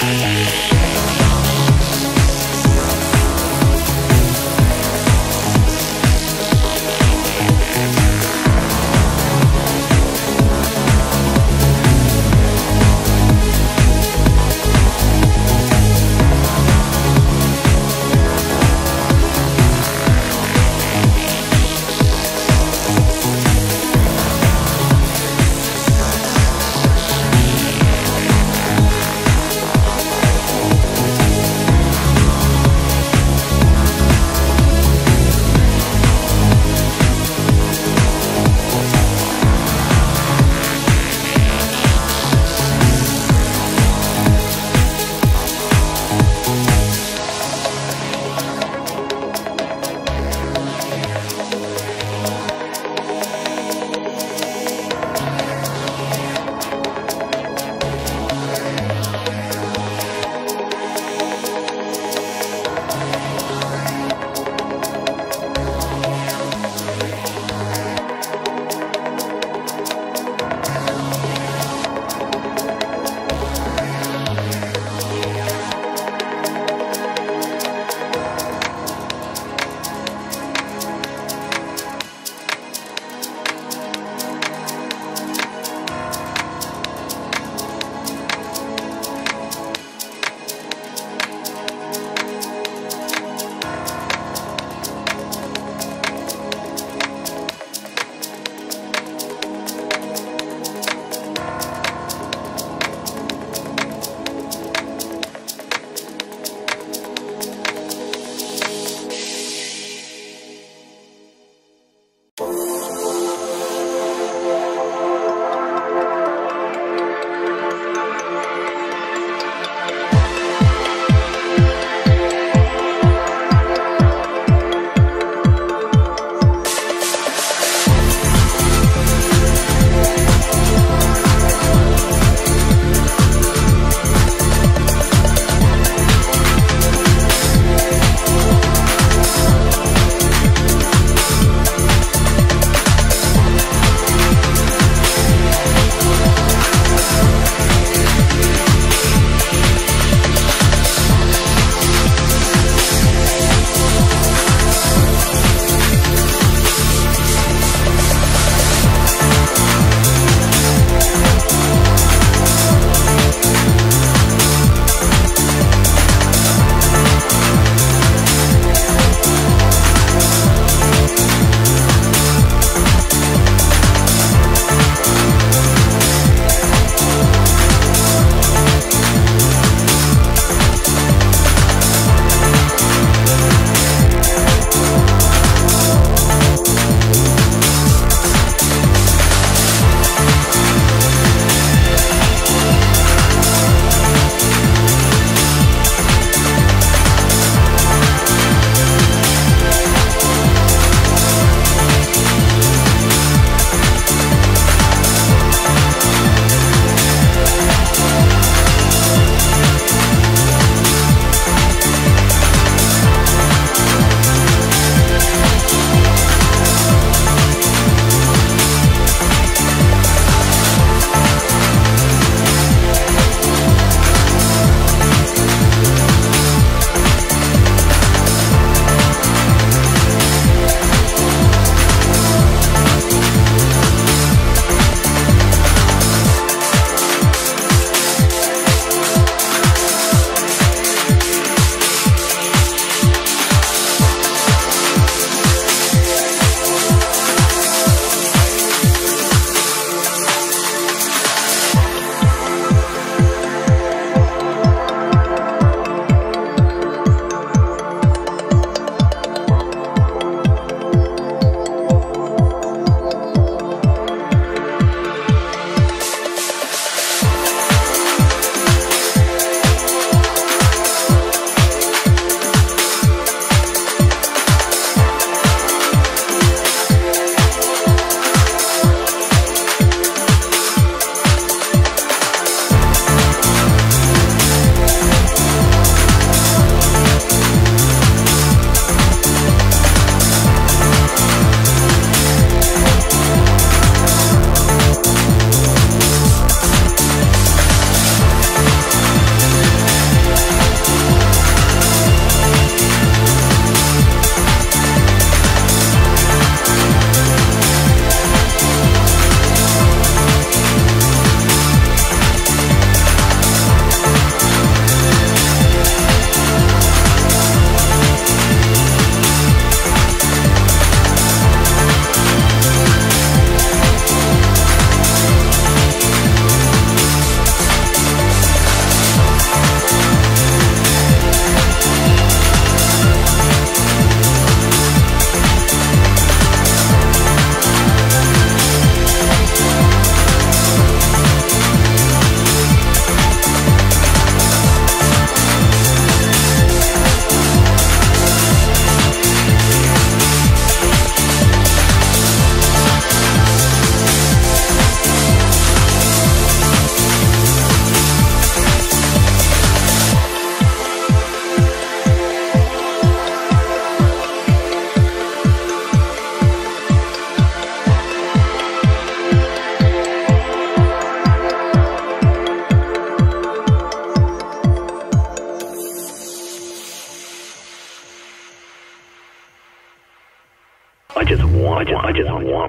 Bye.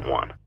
Want. One.